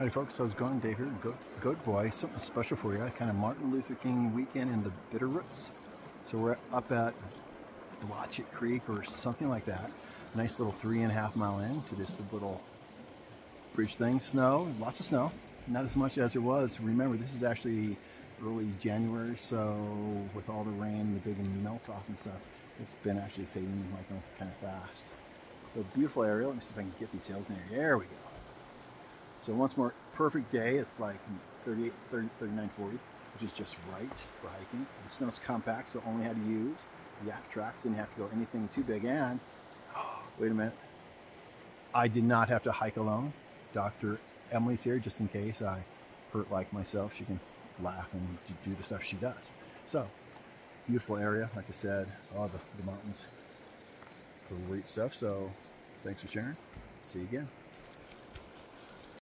Hi folks, how's it going? Dave here, Goat, Goat Boy. Something special for you. Kind of Martin Luther King weekend in the Bitterroots. So we're up at Blodgett Creek or something like that. Nice little three and a half mile in to this little bridge thing. Snow, lots of snow. Not as much as it was. Remember, this is actually early January, so with all the rain, the big melt off and stuff, it's been actually fading like kind of fast. So beautiful area. Let me see if I can get these hills in here. There we go. So once more, perfect day. It's like 38, 30, 39, 40, which is just right for hiking. The snow's compact, so only had to use Yaktrax. Didn't have to go anything too big. And, wait a minute, I did not have to hike alone. Dr. Emily's here just in case I hurt like myself. She can laugh and do the stuff she does. So, beautiful area, like I said, all the, the mountains, great stuff. So, thanks for sharing. See you again.